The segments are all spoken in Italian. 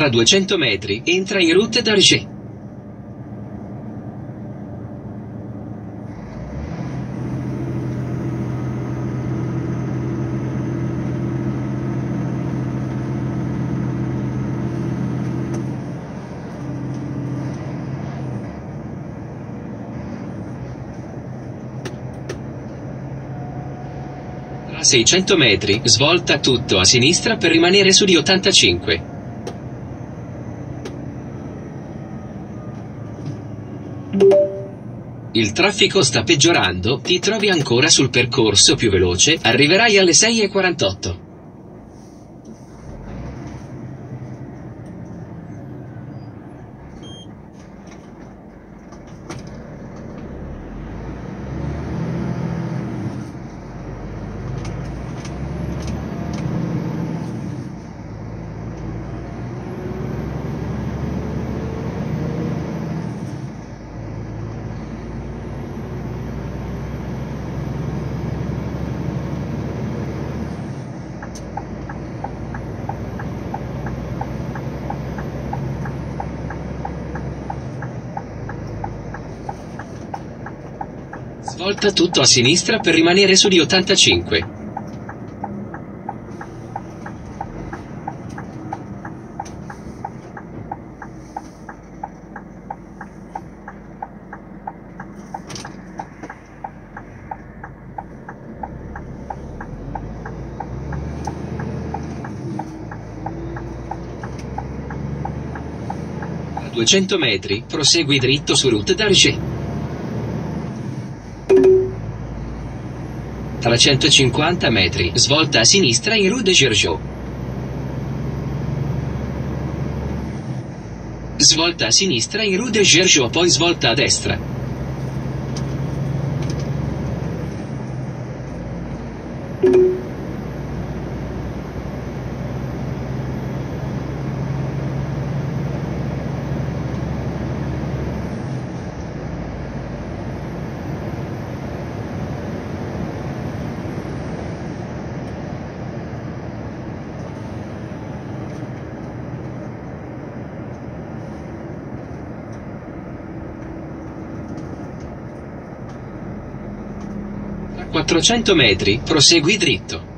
Tra 200 metri entra in route d'Arger. Tra 600 metri, svolta tutto a sinistra per rimanere su di 85. Il traffico sta peggiorando, ti trovi ancora sul percorso più veloce, arriverai alle 6.48. Svolta tutto a sinistra per rimanere su di 85. A 200 metri, prosegui dritto su Route d'Argent. 350 metri, svolta a sinistra in Rue de Gergeau. Svolta a sinistra in Rue de Gergeau, poi svolta a destra. 400 metri, prosegui dritto.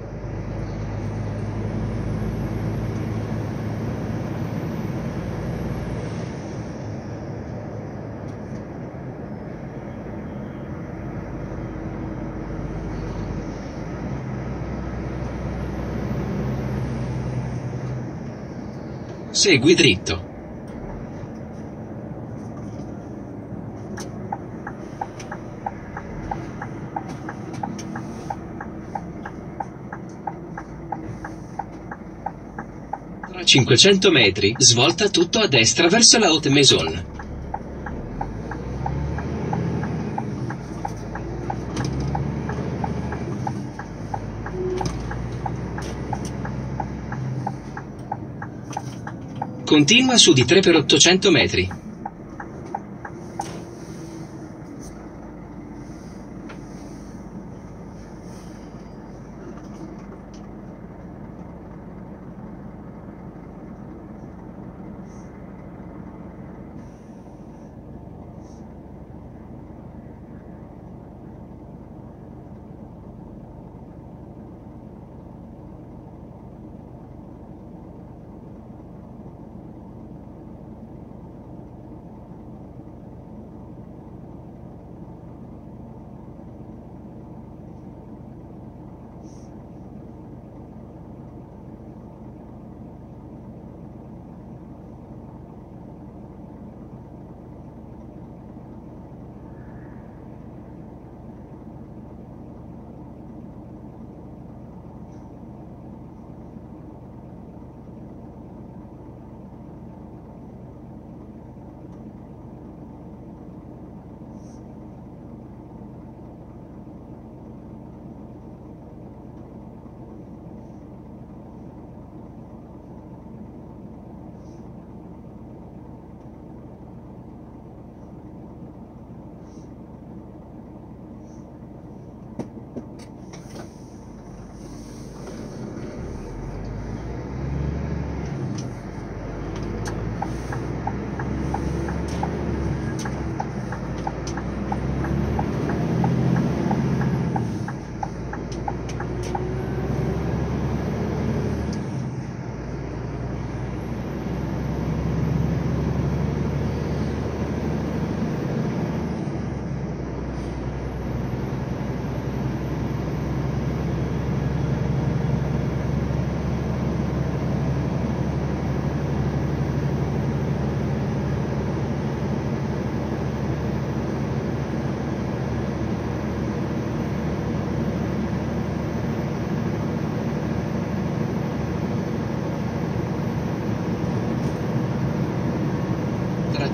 Segui dritto. Tra 500 metri, svolta tutto a destra verso la Haute Maison. Continua su di 3 per 800 metri.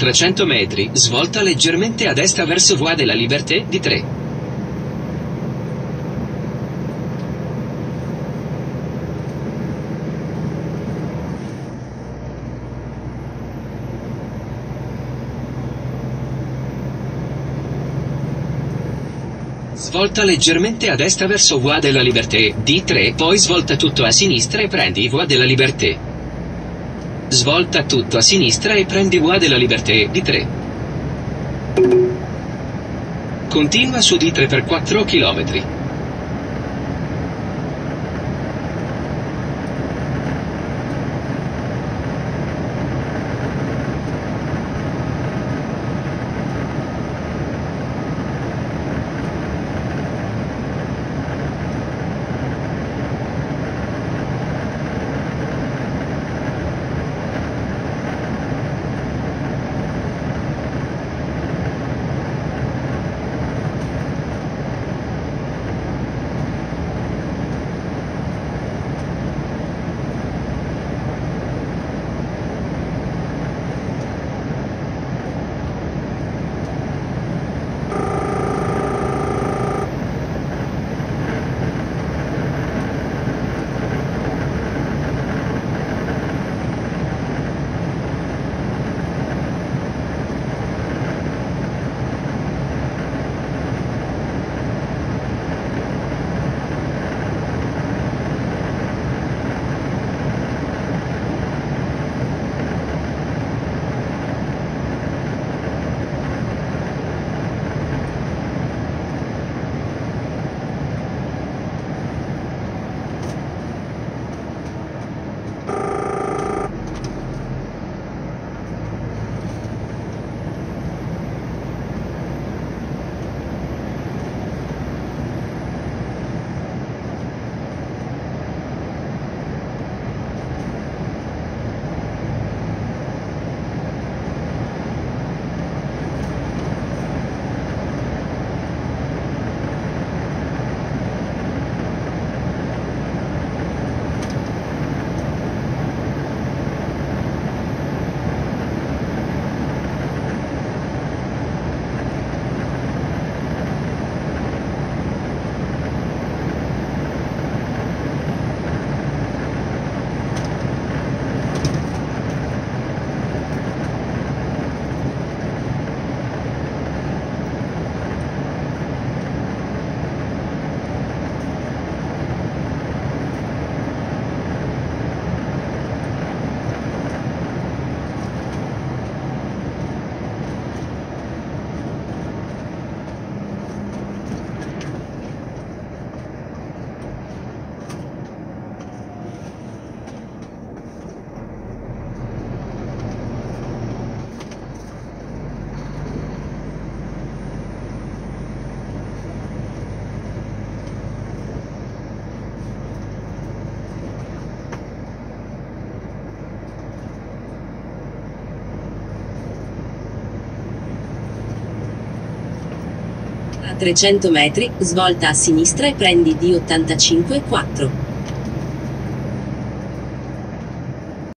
300 metri, svolta leggermente a destra verso Voie de la Liberté di 3. Svolta leggermente a destra verso Voie de la Liberté, D3, poi svolta tutto a sinistra e prendi Voie de la Liberté. Svolta tutto a sinistra e prendi Voie de la Liberté, D3. Continua su D3 per 4 km. 300 metri, svolta a sinistra e prendi D85 4.